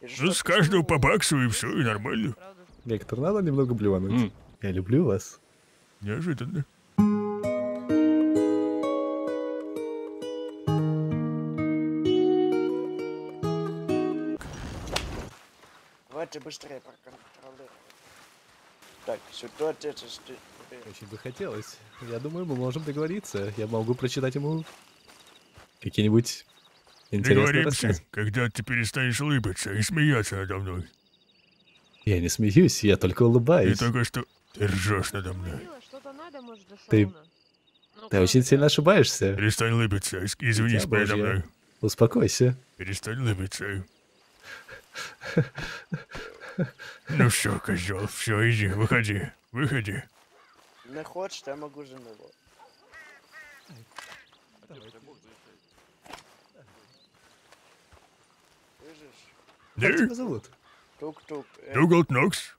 Ну, с каждого по баксу и все, и нормально. Гектор, надо немного блевануть. М. Я люблю вас. Неожиданно. Давайте быстрее проконтролируем. Так, ситуация Очень бы хотелось. Я думаю, мы можем договориться. Я могу прочитать ему какие-нибудь рассказы. когда ты перестанешь улыбаться и смеяться надо мной. Я не смеюсь, я только И улыбаюсь. только что ты ржешь надо мной. Ты-? Ну, Ты очень сильно ошибаешься. Перестань улыбаться, извинись Дитя передо мной. Успокойся. Перестань улыбаться. Ну все, козел, все, иди, выходи, выходи. Не хочешь, я могу за него. Слышишь? Как Да? тебя зовут? Тук-тук. Э, Дугалт Нокс?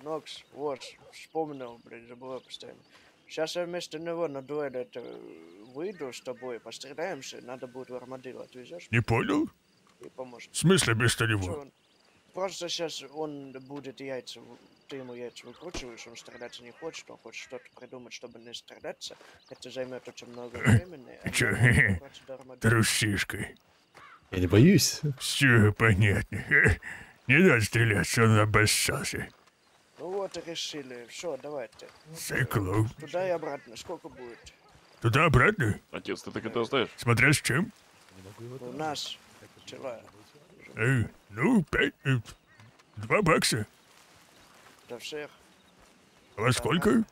Нокс, вот, вспомнил, блин, забываю постоянно. Сейчас я вместо него на дуэль это выйду с тобой, постреляемся, надо будет в армадило, отвезешь Не понял? и поможешь. В смысле вместо него? Просто сейчас он будет яйца, ты ему яйца выкручиваешь, он стреляться не хочет, он хочет что-то придумать, чтобы не стреляться. Это займет очень много времени. а армадилла. Трусишкой. Я не боюсь. Все понятно. Не надо стреляться, он обоссался. Ну вот и решили. Все, давайте. Циклоп. Туда и обратно. Сколько будет? Туда-обратно? Отец, ты так это оставишь? Смотря с чем? У нас вчера Э, ну, пять... э, два бакса. до всех А во сколько?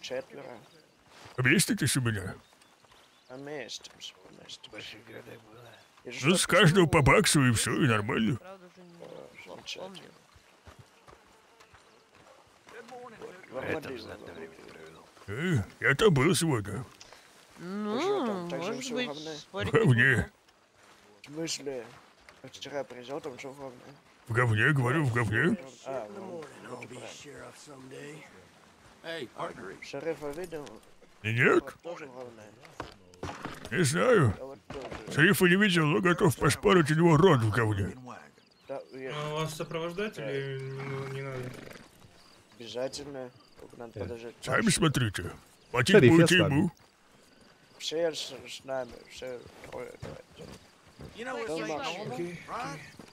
четверо. Вместитесь у меня? Поместимся, поместимся. И Ну, что с каждого по баксу и все, и нормально. В. Э, я там был сегодня. Ну, может быть, В говне. В смысле? Я Вчера приезжал, там все ровно. В говне, говорю, в говне. А, ну. Шерифа видел? Нет. Не знаю. Шерифа не видел, но готов поспорить, у него рот в говне. А вас сопровождать или не, не надо? обязательно. Только надо подождать. Сами смотрите. Платить Шериф, будете ему. Все с, нами, все.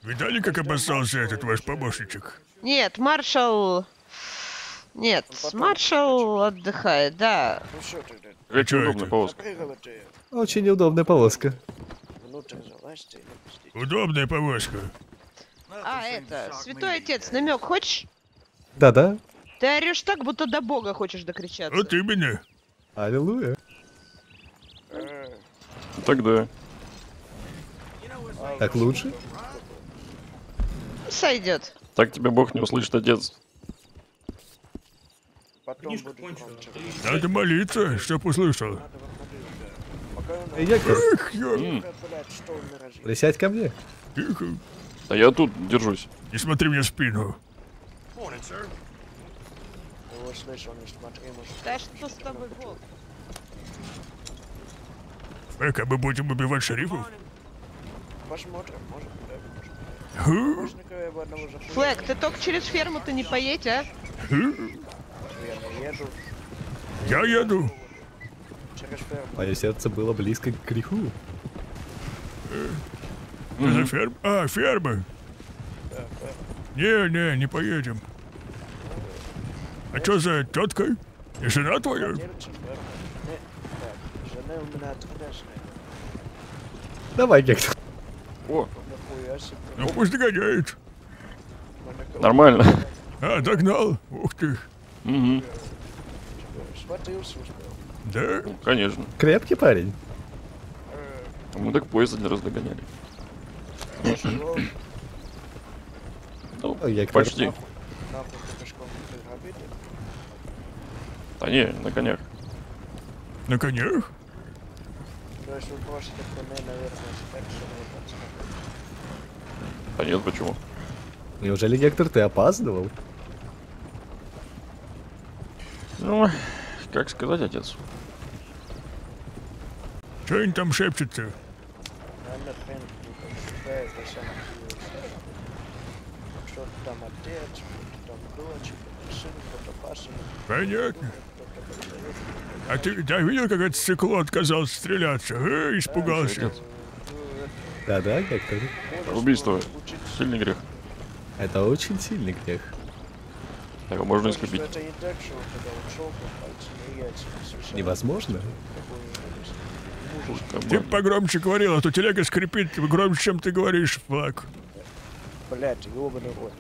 Видали, как обоссался этот ваш помощничек? Нет, маршал... Нет, Ну, потом маршал отдыхает, да. Ну тогда. Какая чё удобная ее. Очень залазьте и напустите. Удобная повозка. А, это, святой отец, намек хочешь? Да-да. Ты орешь так, будто до бога хочешь докричаться. Вот именно. Аллилуйя. Э, Тогда. Так лучше? Сойдет. Так тебя Бог не услышит, отец. Потом Книжка громче. Надо молиться, чтоб услышал. Эх, я... Присядь ко мне. Тихо. А я тут держусь. Не смотри мне в спину. Да что с тобой, Бог? Эк, а мы будем убивать шерифов? Посмотрим, может, запустить. Флэк, ты только через ферму-то не поедь, а? Я еду Я еду. Мое сердце было близко к греху. Что за ферма? А, ферма. Не, не, не поедем. А что за тетка? И жена твоя? Давай, Гектор. О. Ну пусть догоняет. Нормально. А, догнал. Ух ты. Угу. Да? Конечно. Крепкий парень. А мы так поезд один раз догоняли. Ну, Ой, Гектор. почти. нахуй ты пешком ты грабитель. А не, на конях. На конях? То есть вы просите коней, наверное, так, чтобы не подсмотреть. А нет, почему? Неужели, Гектор, ты опаздывал? Ну, как сказать, отец? Что они там шепчутся? Это Понятно. А ты да, видел, как этот цикло отказался стреляться? Э, испугался. Да-да, Гектор. Убийство. Сильный грех. Это очень сильный грех. Его можно искупить. Невозможно. Ты погромче говорил, а то телега скрипит громче, чем ты говоришь, флаг. Блять, ёбаный рот.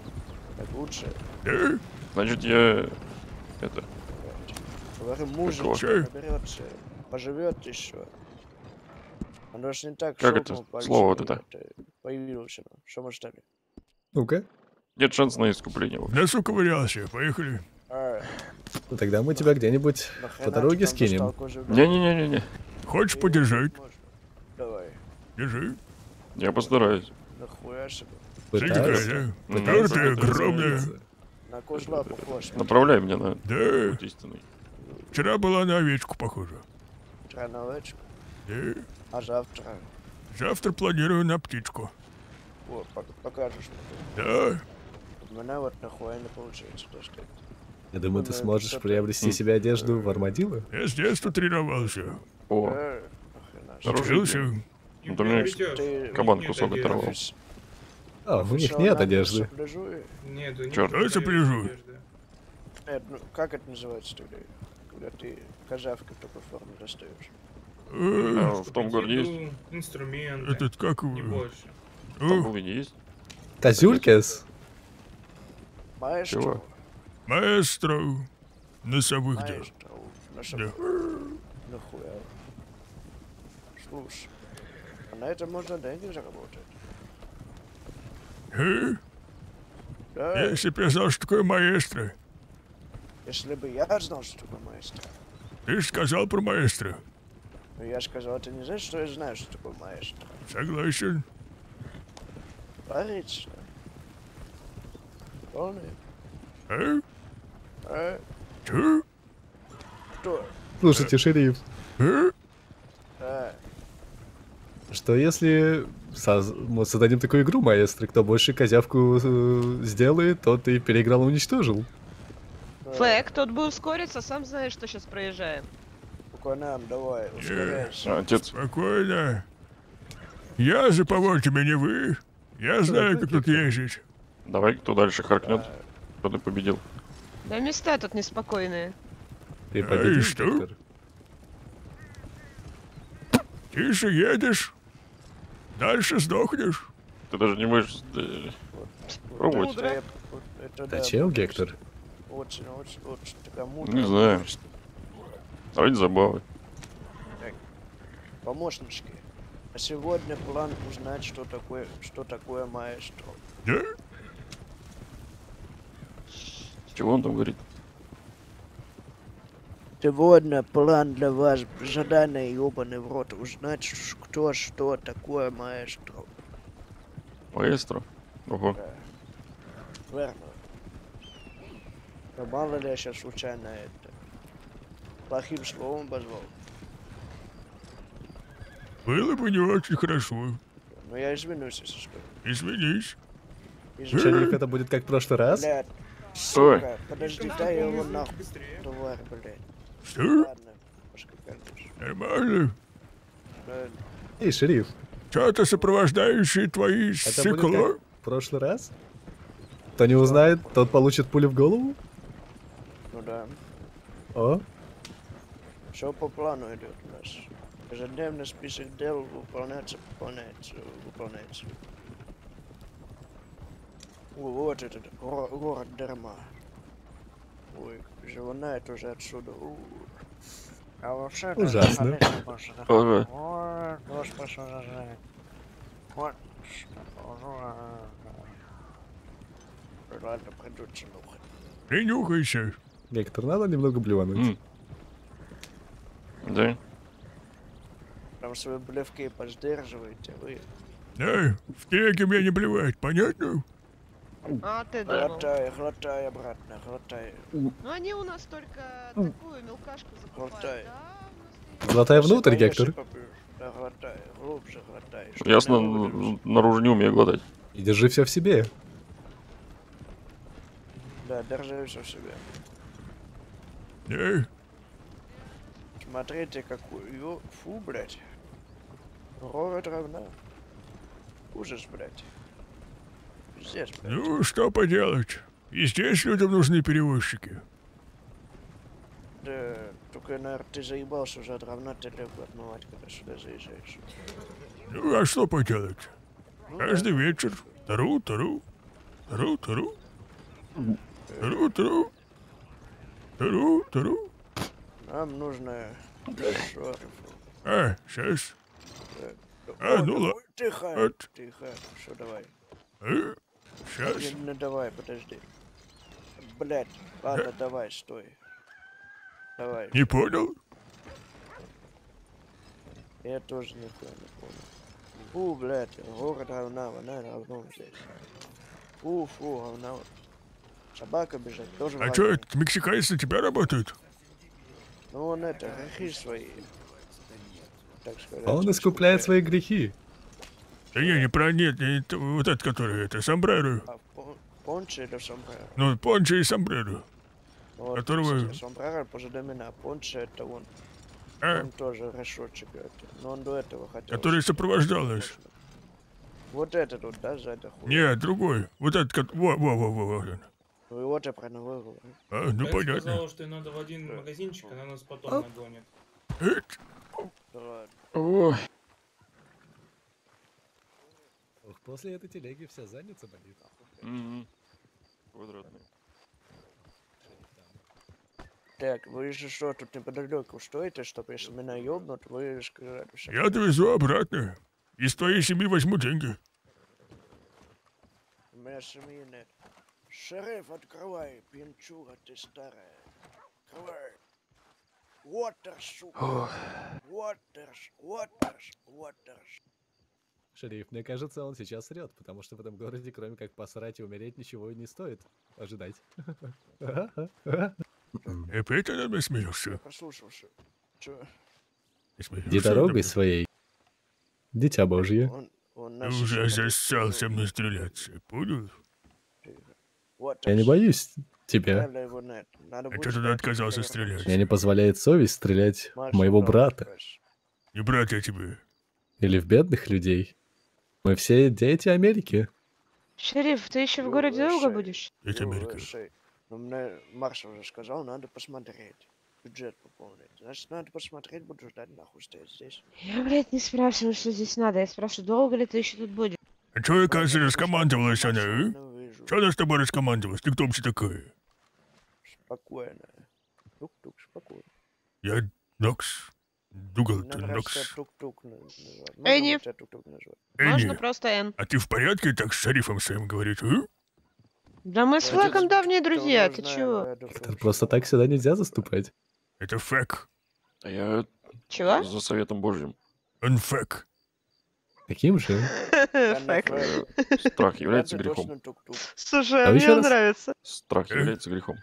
Так лучше, Э, Значит, я... Это... говорю, мужик наберется, поживет еще. Оно ж не так, Как это? пальцем, Слово вот это. Появился. ну. Что мы стали? Ну-ка. Нет шанса на искупление. в носу ковырялся. Поехали. Тогда мы тебя где-нибудь по дороге скинем. достал кожу? Не-не-не-не-не. Хочешь подержать? Давай. Держи. Я постараюсь. Пытаюсь. да? Мгм. Твердая, огромная. На козла похож. Направляй меня на Да, путь истинный. вчера была на овечку похожа. Вчера на овечку, Да. а завтра... Завтра планирую на птичку. Вот, пок- покажешь. Да. У меня вот нахуя не получается достать. Я думаю, ты сможешь приобрести себе одежду в армадило. Я с детства тренировался. О, мне приобретёшь. Ты- кабан кусок оторвал. А, у них Что, нет одежды. Чёрт. Давай одежды. Нет, ну как это называется тогда? Когда ты козявки в такой форме достаешь. Э, а в том городе есть? Еду, Инструменты. Этот как Не его? больше. В том городе есть? Козюлькес? Маэстро. Чего? маэстро. Носовых дел. Маэстро. Что? Да. Нахуя? Слушай. А на этом можно деньги заработать. Э, Да, Если б я знал, что такое маэстро. если бы я знал, что такое маэстро. Ты же сказал про маэстро. Но я сказал, ты не знаешь, что я знаю, что такое маэстро. Согласен. Париться. Полный. Э? Чё? Кто? Слушайте, шериф, Э? А? что если соз- мы создадим такую игру, маэстро, кто больше козявку э, сделает, тот и переиграл и уничтожил. Флэк, тот бы ускориться, сам знаешь, что сейчас проезжаем. Спокойно, давай, ускоряйся. А, отец, Спокойно. Я за поводьями, не вы. Я знаю, как тут ездить. Давай, кто дальше харкнет, кто ты победил. Да места тут неспокойные. Ты победил, что? Гектор? Тише едешь. Дальше сдохнешь. Ты даже не можешь... э, Пробовать. Зачем, Гектор? Очень, очень, очень такая. Не знаю. Ради забавы. Помощнички. А сегодня план узнать, что такое, что такое маэстро. Да? Чего он там говорит? Сегодня план для вас задание ебаный в рот узнать, кто что такое маэстро. Маэстро? Ого. Верно. Но мало ли я сейчас случайно это плохим словом позвал. Было бы не очень хорошо. Но я извинюсь, если что. Извинись. Извинюсь. Это будет как в прошлый раз? Блядь, Ой. сука, подожди, дай я его нахуй, Быстрее. тварь, блядь. Что? Ладно. Нормально. Правильно. Эй, шериф, Что-то сопровождающие твои это стекло. в прошлый раз? Кто не узнает, тот получит пулю в голову? Ну да. О, Все по плану идет у нас. Ежедневный список дел выполняется, выполняется, выполняется. О, вот этот горо- город Дерма. Ой, живонает уже отсюда. У. А вообще это Ужасно. Ага. Вот. Ладно, придется нюхать. Принюхайся. Гектор, надо немного блевануть. Да? Там свои блевки поддерживаете, вы. Да, в теге мне не плевать, понятно? А ты думал. Глотай, глотай обратно, глотай. Ну они у нас только такую мелкашку закупают, Болтай. да? Глотай внутрь, Гектор. Да глотай, глубже глотай. Ясно, наружу не умею глотать. И держи все в себе. Да, держи все в себе. Не, Смотрите, какую... Фу, блядь. Город равна. Ужас, блядь. Блядь. ну что поделать. И здесь людям нужны перевозчики. Да, только, наверное, ты заебался уже от равна телегу отмывать, когда сюда заезжаешь. Ну а что поделать? Ну да. Каждый вечер. Тару, тару. Тару, тару. Тару, тару. Тару, тару. Нам нужно... А, сейчас. Да, А, ну да, ла- ой, Тихо, тихо. Все, давай. А, сейчас. Не, не давай, подожди. Блядь, ладно, давай, стой. Давай. Не понял? Я тоже нихуя не понял. Фу, блядь, город говна, она равно здесь. Фу, фу, говна. вот. Собака бежит, тоже А говно. что, это мексиканцы на тебя работают? Ну он это, грехи свои. Так сказать. А Он искупляет свои грехи. Да не, не про нет, не вот этот, который, это, сомбреро. А пон- Понче или сомбреро? Ну, пончо и сомбреро. Вот, Которого- кстати, Сомбреро позади меня, Понче это он. А, Он тоже решетчик это. Но он до этого хотел. который сопровождал нас. Вот этот вот, да, сзади хуй. Нет, другой. Вот этот, кот- во, во, во, во, во. Ну и вот я про него говорю. А, ну Я понятно. сказала, что надо в один магазинчик, она нас потом нагонит. Эт, Да ладно. Ой. После этой телеги вся задница болит. Мгм. Квадратный. Так, вы же что, тут неподалеку стоите, чтобы если меня ёбнут, вы сказали все. Я довезу обратно. Из твоей семьи возьму деньги. У меня семьи нет. Шериф, открывай, пьянчуга ты старая. Открывай. Уотерс, сука. Уотерс, Уотерс, Уотерс. Шериф, мне кажется, он сейчас срет, потому что в этом городе, кроме как посрать и умереть, ничего и не стоит ожидать. Опять она меня смеешься. Не смеешься Иди дорогой своей. Дитя Божье. Он, он Ты уже будет со мной стреляться, понял? Я не боюсь тебя. А чё ты отказался что стрелять? Мне не позволяет совесть стрелять в моего брата. Не брат я тебе. или в бедных людей. Мы все дети Америки. Шериф, ты еще в городе долго будешь? Это Америка. Ну, мне Марс уже сказал, надо посмотреть. Бюджет пополнить. Значит, надо посмотреть, буду ждать нахуй стоять здесь. Я, блядь, не спрашиваю, что здесь надо. Я спрашиваю, долго ли ты еще тут будешь? А чё, оказывается, раскомандовалась она, а? Вижу. Чё она с тобой раскомандовалась? Ты кто вообще такая? Спокойно. Тук-тук, спокойно. Я Нокс. Нравится Нокс. на- называть. Энни. Можно просто Н. а ты в порядке так с шерифом своим говорить, а? Да мы с Флэком давние друзья, ты чего? Это просто так сюда нельзя заступать. Это фэк. А я Чего? за советом божьим. Он фэк. Каким же? Фэк. Страх является грехом. Слушай, А а мне нравится. Страх Э? является грехом.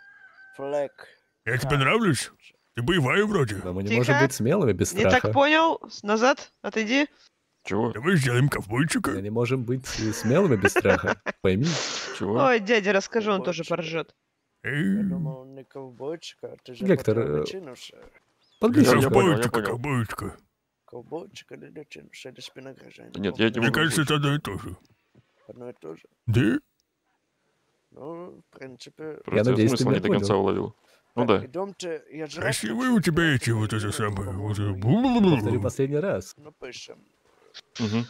Флэк. Я тебе нравлюсь? Ты боевая вроде. Но мы не Тихо. можем быть смелыми без Не так страха. понял? Назад, отойди. Чего? Давай сделаем Мы ковбойчика. не можем быть смелыми без страха. Пойми. Чего? Ой, дядя, расскажи, он тоже поржет. Я Эй, думал, он не ковбойчик, а ты же Гектор, хотел э. Я понял, я ковбойчика, понял. ковбойчика. Ковбойчик или начинуться, или спиногрызание. Да нет, я не Мне кажется, это одно и то же. Одно и то же. Да? Ну, в принципе... Просто надеюсь, ты не меня до конца понял. уловил. Ну да. Красивые хочу, у тебя эти вот это поедим, самое. Вот это. Повторю последний раз.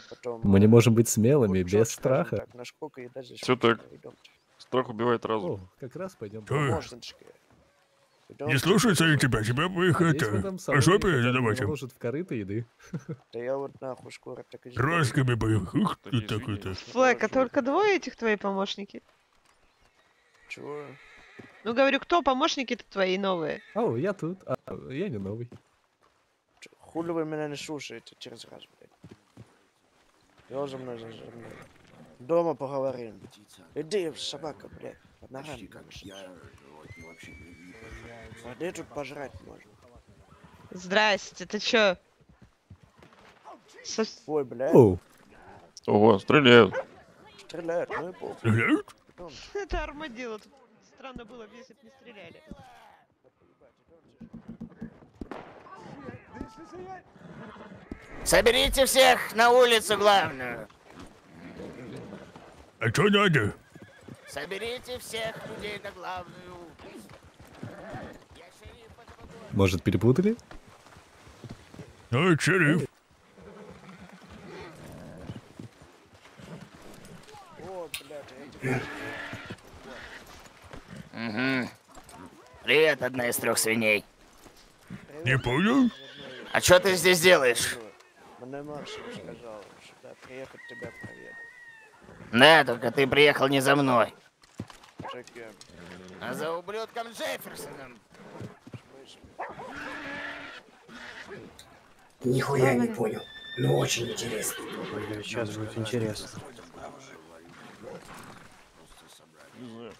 Потом, Мы не э, можем быть смелыми без страха. Вкусная. так. Страх убивает разум. О, как раз пойдем. Не слушаются они тебя, тебя бы их это... этом По салоне жопе хотя бы не давать не им. наложат в корыто еды. Да я вот нахуй скоро так и. Росками бы их. Ух ты такой-то. Флэк, а только двое этих твои помощники? Чего? Ну, говорю, кто помощники-то твои новые? О, я тут. А, я не новый. Чё, Хули вы меня не слушаете через раз, блядь? Я за мной, за мной. Дома поговорим. Иди, собака, блядь. Под ногами. Воды тут пожрать можно. Здрасте, ты чё? Со- Ой, блядь, Оу, Ого, стреляют. стреляют, ну и похуй. Стреляют? Это армадило. Тут странно было бы, если бы не стреляли. Соберите всех на улицу главную. А что надо? Соберите всех людей на главную улицу. Я шериф этого города. может перепутали? Ну, шериф. О, блядь, я Угу. Привет, одна из трех свиней. Не понял? А что ты здесь делаешь? Мне Маршал сказал, сюда приехать тебя проверить. Да, только ты приехал не за мной, За кем? а за ублюдком Джефферсоном. Нихуя не понял. Но очень интересно. Сейчас будет интересно. Не знаю.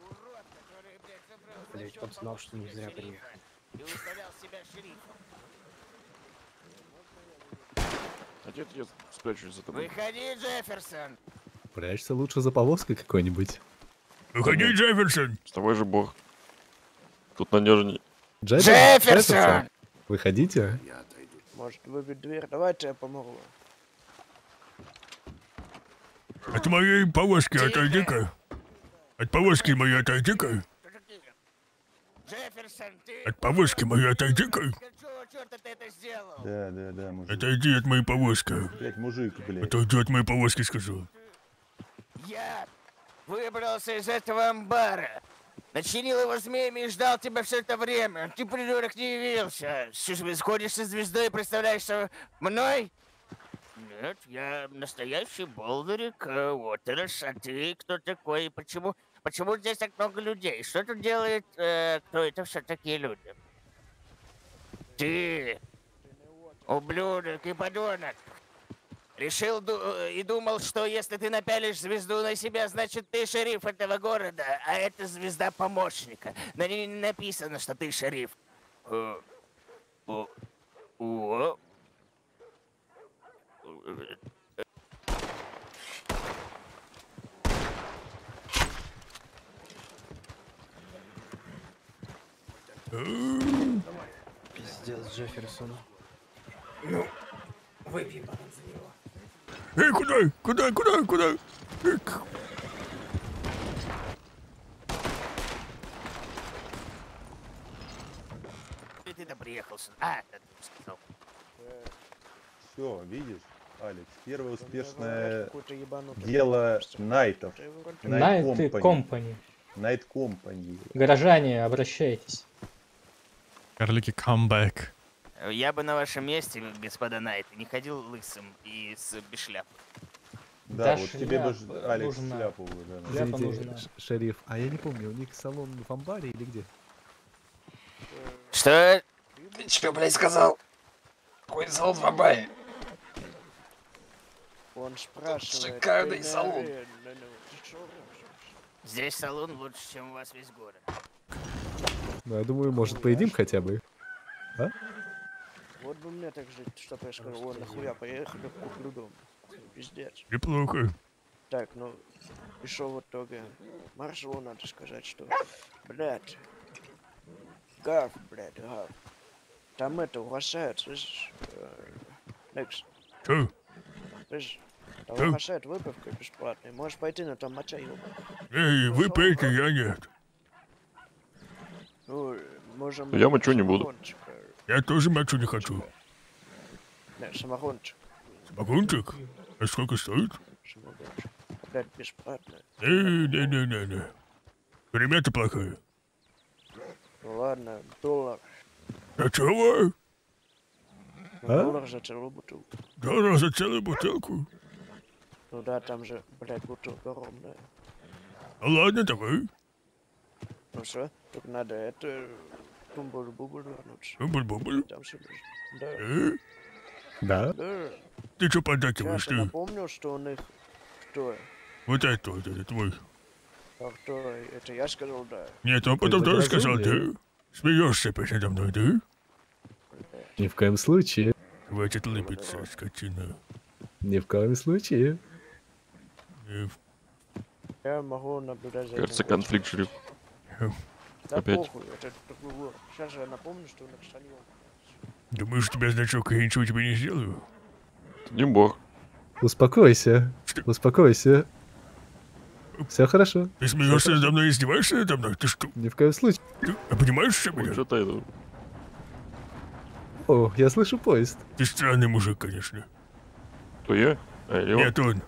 Урод, который, блядь, забрал Блять, он знал, что не зря приехал. и выставлял себя шерифом. Отец, я спрячусь за тобой. Выходи, Джефферсон. Прячься лучше за повозкой какой-нибудь. Выходи, Джефферсон. С тобой же бог. Тут надежнее. Джефферсон, Джефферсон! Выходите. Может выбить дверь? Давайте я помогу. От моей повозки отойди-ка. От повозки моей отойди-ка. Кто такие? Джефферсон, ты... От повозки моей отойди-ка. Какого черта ты это сделал? Да, да, да, мужик. Отойди от моей повозки. Блять, мужик, блядь. Отойди от моей повозки, сказал. Я выбрался из этого амбара. Начинил его змеями и ждал тебя все это время. Ты, придурок, не явился. Что ж, сходишь со звездой и представляешься мной? Нет, я настоящий Болдерик э, Уотерс. А ты кто такой? Почему, почему здесь так много людей? Что тут делает... э, кто это все такие люди? Ты, ублюдок и подонок. Решил ду- э, и думал, что если ты напялишь звезду на себя, значит ты шериф этого города, а это звезда помощника. На ней не написано, что ты шериф. Э, о. Пиздец, Джефферсон. Ну, потом за него. Эй, куда? Куда, куда, куда? Эк. Ты ты-то приехал сюда. А, это ты сказал. Все, видишь, Алекс, первое успешное дело. Найтов. Knight. Company. Knight Company. Горожане, обращайтесь. Карлики камбэк. Я бы на вашем месте, господа Найты, не ходил лысым и с без шляпы. Да, Да, вот тебе бы, Алекс, нужна. шляпу бы, да. Шляпа Извините, нужна. шериф, а я не помню, у них салон в амбаре или где? Что? Ты чё, блядь, сказал? Какой салон в Абае? Он спрашивает. шикарный салон. ну? Здесь салон лучше, чем у вас весь город. Ну, я думаю, может, поедим хотя бы. Вот бы мне так жить, чтоб я сказал, о, нахуя поехали, куплю дом. Пиздец. Неплохо. Так, ну, и шо в итоге? Маршалу надо сказать, что, блядь, гав, блядь, гав. Там это угощают, слышишь? э, Некс, Что? слышишь? Там Чё? угощают выпивкой бесплатной. Можешь пойти на том моча ёбаный. Эй, вы пейте, я нет. Ну, можем... Я мочу не буду. Я тоже мочу не хочу. Не, самогончик. Самогончик? А сколько стоит? Самогончик. Блядь, бесплатно. Не-не-не-не. Ребята плохие. Ну ладно, доллар. А чего? А? Доллар за целую бутылку. Доллар за целую бутылку? Ну да, там же, блядь, бутылка огромная. Ну ладно, давай. Ну что, только надо это... Тумбуль-бубуль вернуться. Бубль-бубль. Там все Да, Э? Да? да. Ты что Я поддакиваешь, ты? напомнил, что у них... Кто? Вот это вот, это твой. А кто? Это я сказал, да. Нет, он потом тоже сказал, ты. Смеешься передо мной, да? Ни в коем случае. Хватит лыбиться, скотина. Ни в коем случае. Э, Я могу наблюдать за Кажется, конфликт, Да Опять. похуй, это такой вор. Сейчас я напомню, что написали он. Думаешь, у тебя значок, и я ничего тебе не сделаю? Ты не бог. Успокойся. Успокойся. Все хорошо. Ты смеешься надо мной и издеваешься надо мной? Ты что? Ни в коем случае. Ты а понимаешь, что меня? Что-то это... О, я слышу поезд. Ты странный мужик, конечно. То я? А? Нет, он.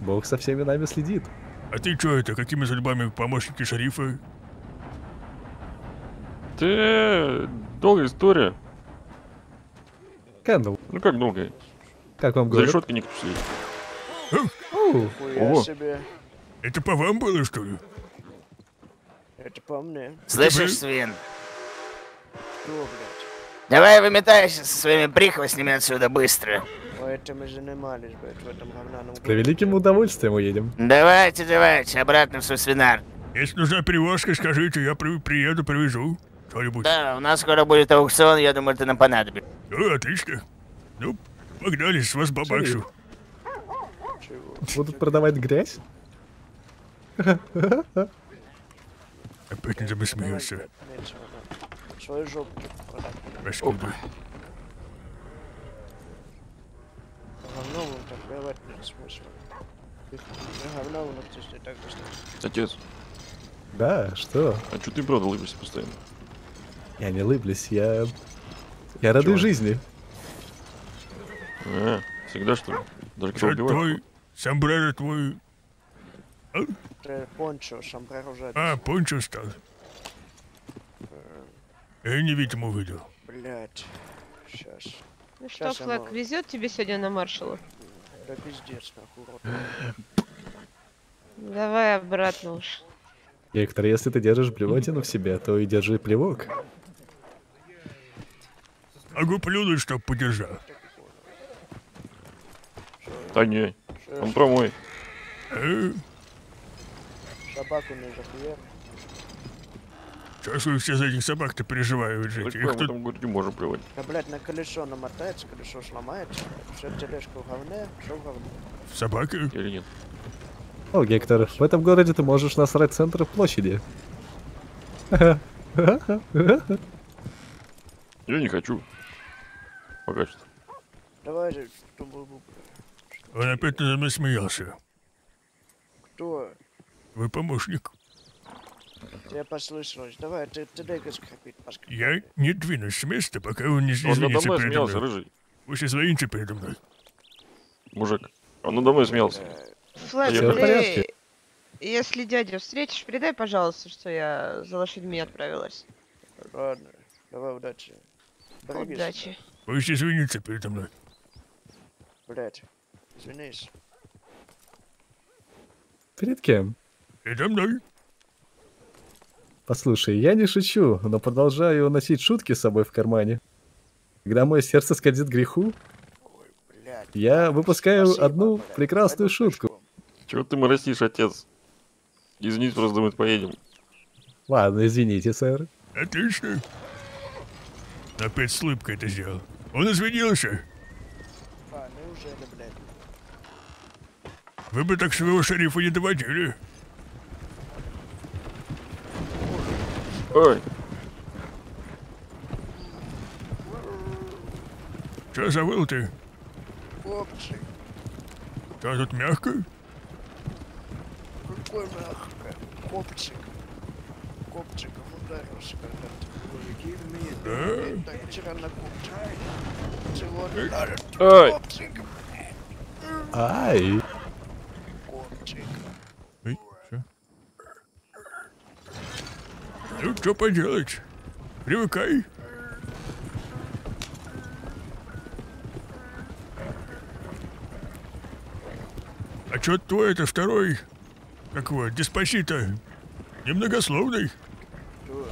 Бог со всеми нами следит. А ты что это, какими судьбами помощники шерифа? Ты... Долгая история. Кэндл, Ну как долгая? как вам За говорят? решеткой никто сидит. Ого. себе. Это по вам было, что ли? Это по мне. Слышишь, свин? Что, блядь? Давай выметайся со своими прихвостнями отсюда быстро. Поэтому и занимались, блядь, в этом говнаном С превеликим удовольствием уедем. Давайте, давайте, обратно в свой свинар. Если нужна перевозка, скажите, я при- приеду, привезу. Что-нибудь. Да, у нас скоро будет аукцион, я думаю, это нам понадобится. О, отлично. Ну, погнали, с вас бабаксу. Будут продавать грязь? Опять. Нечего, да. Свою жопу продать. Говно вон так давать нет смысла. Говно вон здесь не так достаточно. Отец, Да, что? а что ты правда улыбишься постоянно? Я не улыблюсь, я... Я радуюсь жизни. А, всегда что ли? Даже когда Что убиваешь? твой сомбреро твой... Это пончо, сомбреро жать. А, пончо стал. Я невидимо увидел. Блять. Сейчас. Ну что, я Флэк, могу. везет тебе сегодня на маршала? Да пиздец, нахуй, урод. Давай обратно уж. Гектор, если ты держишь блевотину в себе, то и держи плевок. Могу плюнуть, чтоб подержал. Да не, он про мой. Э, Собаку не захуяр. Сейчас вы все за этих собак-то переживают жить. Так Их мы в тут... этом городе можем плевать. Да, блядь, на колесо намотается, колесо сломается. Все тележка в говне, все в говне. Собака? Или нет? О, Гектор, в этом городе ты можешь насрать центр площади. Я не хочу. Пока что. Давай же, чтобы... Он опять надо мной смеялся. Кто? Твой помощник. Я послышалось. Давай, ты, ты дай поскрипит. Я не двинусь с места, пока он не Он надо извинится мной передо смеялся, мной. рыжий. Пусть извинится передо мной. Мужик. Он надо мной смеялся. Ты... порядке. Если дядю встретишь, передай, пожалуйста, что я за лошадьми отправилась. Ладно, давай, удачи. Берегись. Удачи. Пусть извинится передо мной. Блять, извинись. Перед кем? Передо мной. Послушай, я не шучу, но продолжаю носить шутки с собой в кармане. Когда мое сердце скользит греху, я выпускаю Спасибо, одну блядь. прекрасную Пойду шутку. Чего ты моросишь, отец? Извините, просто думает, поедем. Ладно, извините, сэр. Отлично. Опять с улыбкой это сделал. Он извинился. А, неужели, блядь? Вы бы так своего шерифа не доводили. Ой, Что завыл ты? Копчик, Что тут мягко? какой мягко. Копчик. Копчиком ударился когда-то. Да? Так, вчера на копчик. Сегодня ударил. ой, Копчик, Ай! копчик. Ой, что? Ну, что поделать? Привыкай. А чё твой это второй, как его, Деспасито, немногословный? Что?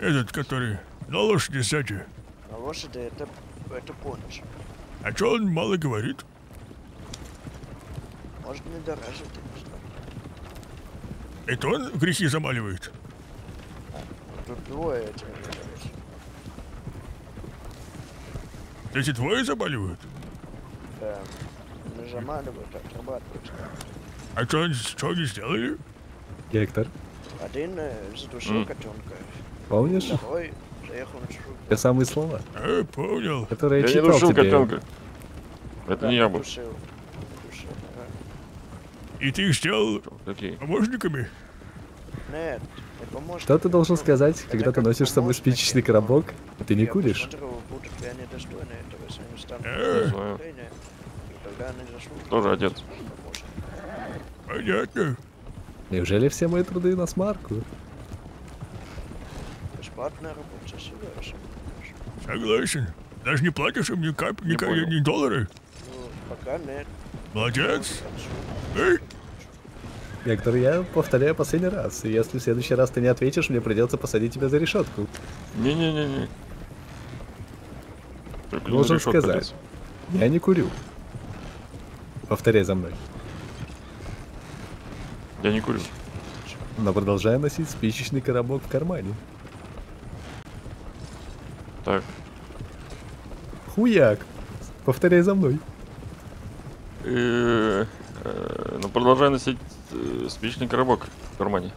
Этот, который на лошади сзади. На лошади это, это понч. А чё он мало говорит? Может, не дорожит. Это он грехи замаливает? Тут двое занимаются. Эти двое заболевают? Да. Не заманивают, отрабатывают. А что они, что они сделали? Гектор, Один э, задушил М. котенка. помнишь Второй заехал на чужую. те самые слова, Э, понял. которые Я я не читал душил тебе? котенка. Это не я был. Душил. Душил, ага. И ты их сделал Какие? помощниками? Что ты должен сказать, когда ты носишь с собой спичечный коробок, а ты не куришь? Э. Не знаю. и. Тоже отец. Понятно. Неужели все мои труды на смарку? Бесплатная работа, согласен. Согласен. Даже не платишь им ни кап, ни, Не ни доллары. Ну, пока нет. Молодец. Эй, Гектор, я повторяю последний раз, и если в следующий раз ты не ответишь, мне придется посадить тебя за решетку. Не-не-не-не. Должен сказать, я не курю. Повторяй за мной. Я не курю. Но продолжаю носить спичечный коробок в кармане. Так. Хуяк! Повторяй за мной. Э, э, Ну, продолжай носить спичный коробок в кармане.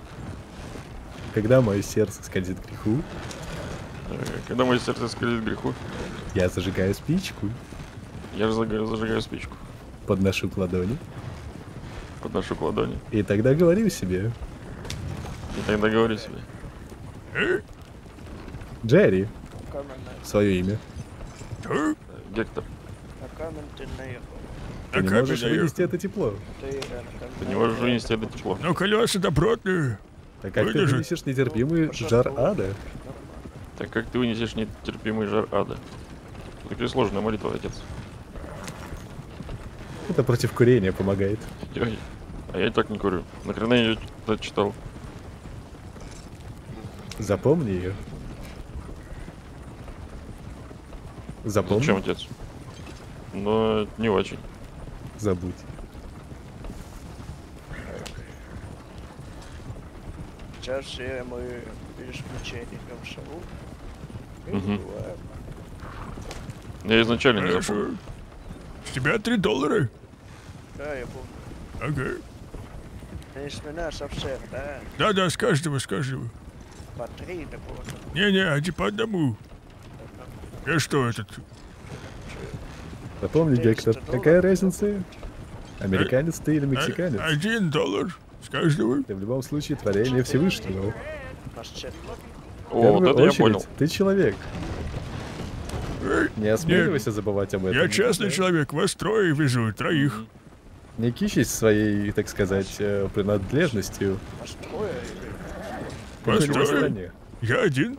Когда мое сердце скользит к греху, Э, Когда мое сердце скользит к греху, я зажигаю спичку, я зажигаю, зажигаю спичку. подношу к ладони, Подношу к ладони. и тогда говорю себе, И тогда говори себе. э, Джерри, свое имя, что? Гектор, ты наехал. ты не как можешь вынести это тепло. Ты ты не можешь вынести это тепло. Но колеса добротные. Так как ты Выдержит. вынесешь нетерпимый жар ада? Так как ты вынесешь нетерпимый жар ада. Такая сложная молитва, отец. Это против курения помогает. Я- а я и так не курю. Нахрена я это читал? Запомни ее. Запомни. Зачем, отец? Но не очень. Забудь. Сейчас все мы без исключения шагу. И бываем. Я изначально не Хорошо. запомнил. С тебя три доллара. Да, я помню. Ага. Не с меня совсем, да? Да-да, с каждого, с каждого. По три, да. Не-не, один по одному. Я что, этот... Запомни, 400 Гектор, какая разница? Американец ты или мексиканец? Один доллар с каждого. Ты в любом случае творение Всевышнего. О, вот первую это я очередь, понял. ты человек. Эй, Не осмеливайся забывать об этом. Я честный человек, вас трое везу, троих. Не кичись своей, так сказать, э, принадлежностью Вас трое? Я один.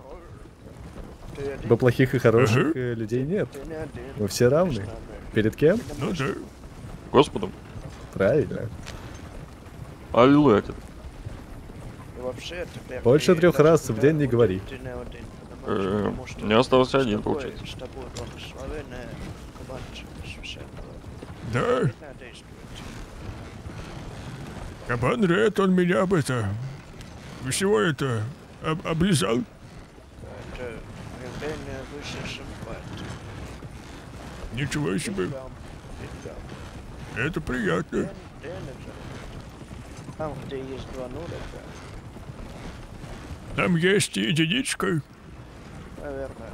Ибо плохих и хороших э, людей нет. Мы все равны. Перед кем? Ну да. Господом. Правильно. Аллилуйя, Больше трех раз в день не говори. Э, меня остался один, получается. Да. Кабан Ред, он меня об это... Всего это... об- облизал. Явление высшей симпатии. Ничего себе. Это приятно. Там, где есть два нуля, Там есть единичка. наверное.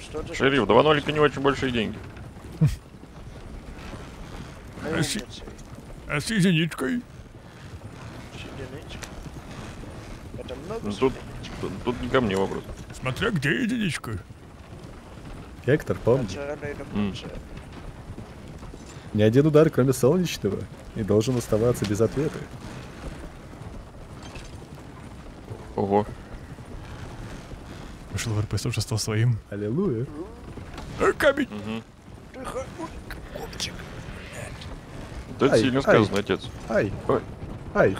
Что Шериф, два нолика не очень большие деньги. А с, а с единичкой? Единичка. Это много Ну, тут, тут, тут не ко мне вопрос. Смотря где единичка. Гектор, помни, и конца. ни один удар, кроме солнечного, не должен оставаться без ответа. Ого. Вышел в РПС, уже стал своим. Аллилуйя. А камень. Ой, копчик. Это Ай, сильно ай. сказано, отец. Ай, Ой. ай.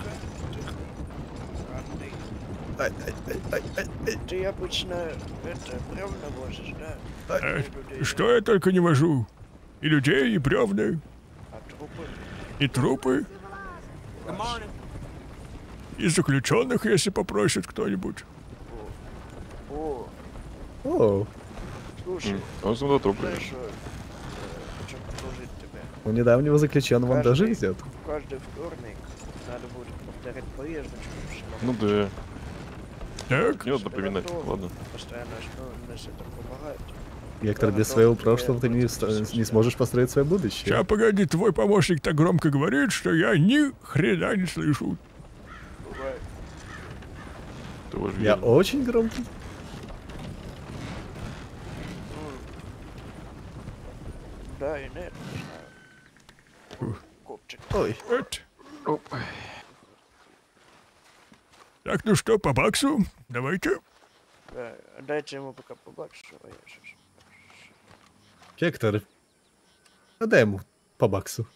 Ты обычно это бревна возишь, да? А, людей, что я только не вожу. И людей, и бревна, А трупы? и трупы. И заключенных, если попросит кто-нибудь. О, О, Слушай, Он сюда труп знаешь, привез. что, э. У недавнего заключенного он даже ждет. Каждый вторник надо будет повторять поездочку. Ну да. Так, Не надо напоминать, ладно. Постоянно основываясь это помогает. Гектор, без своего прошлого ты не, не сможешь построить свое будущее. Сейчас, погоди, твой помощник так громко говорит, что я ни хрена не слышу. Я очень громкий. Да и нет, не знаю. Копчик. Ой. Вот. Так, ну что, по баксу? Давайте. Да, дайте ему пока побольше, а я щас. Гектор, отдай ему по баксу.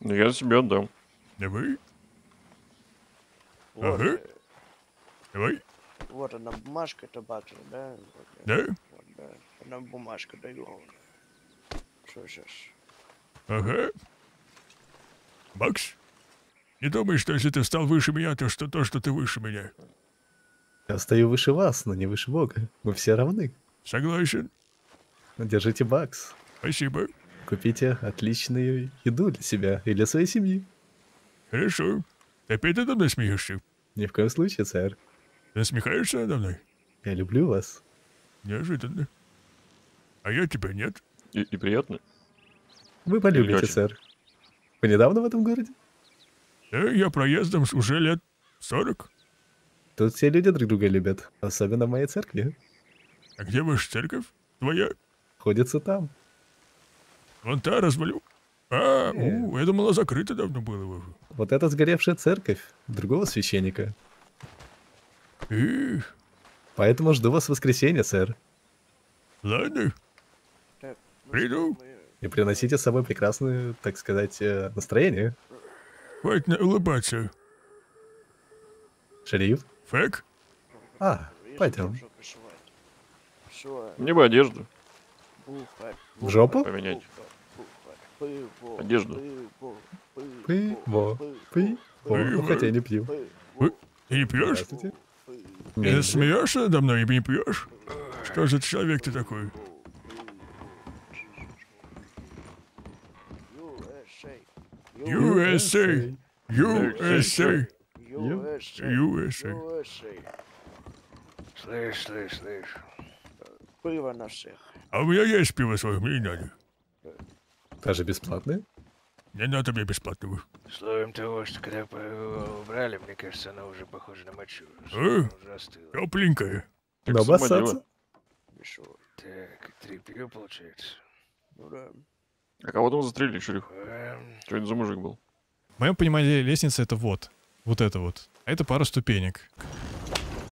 Ну, Я себе отдам. Давай, Вот, Ага. э, давай. вот она бумажка табачная, да? Вот, Да? Вот, да. Одна бумажка даю. Что сейчас? Ага. Бакс? Не думай, что если ты стал выше меня, то что то, что ты выше меня. Я стою выше вас, но не выше Бога. Мы все равны. Согласен. Держите бакс. Спасибо. Купите отличную еду для себя и для своей семьи. Хорошо. Ты опять надо мной смеешься? Ни в коем случае, сэр. Ты насмехаешься надо мной? Я люблю вас. Неожиданно. А я тебя нет. И, и приятно. Вы полюбите, сэр. Вы недавно в этом городе? Да, я проездом уже лет сорок. Тут все люди друг друга любят. Особенно в моей церкви. А где ваша церковь? Твоя? Ходится там. Вон та развалю. А, Э. у, я думала, закрыто давно было уже. Вот эта сгоревшая церковь другого священника. Эх, Поэтому жду вас в воскресенье, сэр. ладно, ну приду. И приносите с собой прекрасное, так сказать, э, настроение. Хватит на- улыбаться. Шериф? Фэк? А, пойдем. Мне бы одежду. В жопу? Поменять. Одежду. пиво, Пиво, пиво. Ну, хотя я не пью. Ты не пьешь? Ты Не, смеешься надо мной и не пьешь? Что за человек ты такой? USA! USA! USA! Слышь, слышь, слышь. Пиво на всех. А у меня есть пиво свое, мне не надо. Даже бесплатное? Не надо мне бесплатного. Словом того, что когда убрали, мне кажется, она уже похожа на мочу. А? Тепленькая. Мишо. Так, три пива получается. Ну да. А кого там застрелили, шериф? Эм, Что это за мужик был? В моем понимании лестница это вот. Вот это вот. А это пара ступенек.